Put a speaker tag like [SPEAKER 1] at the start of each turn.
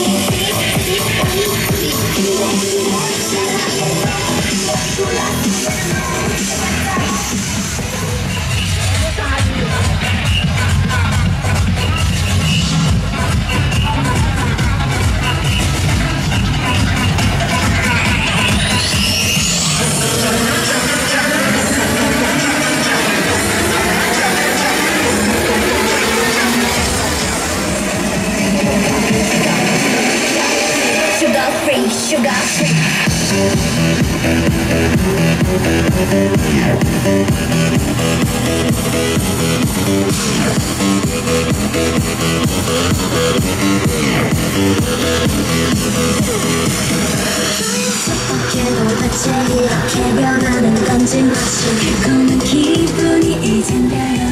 [SPEAKER 1] Yeah. Sugar
[SPEAKER 2] 대체 이렇게 변하는 건지 마치 그거는 기분이 이젠 별로